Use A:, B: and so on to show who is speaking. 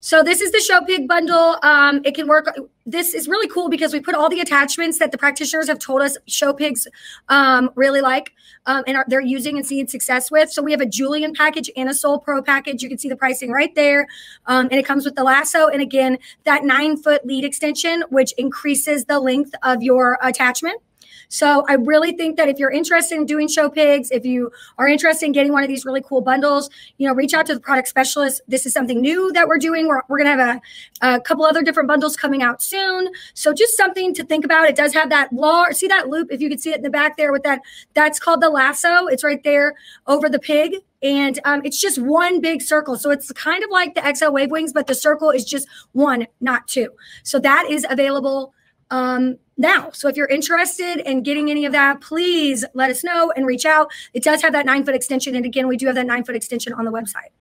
A: So this is the show pig bundle. Um, it can work. This is really cool because we put all the attachments that the practitioners have told us show pigs um, really like um, and are, they're using and seeing success with. So we have a Julian package and a Sol Pro package. You can see the pricing right there. Um, and it comes with the lasso. And again, that nine foot lead extension, which increases the length of your attachment. So I really think that if you're interested in doing show pigs, if you are interested in getting one of these really cool bundles, you know, reach out to the product specialist. This is something new that we're doing. We're, we're going to have a, a couple other different bundles coming out soon. So just something to think about. It does have that law. See that loop? If you can see it in the back there with that, that's called the lasso. It's right there over the pig and um, it's just one big circle. So it's kind of like the XL Wave Wings, but the circle is just one, not two. So that is available um, now. So if you're interested in getting any of that, please let us know and reach out. It does have that nine foot extension. And again, we do have that nine foot extension on the website.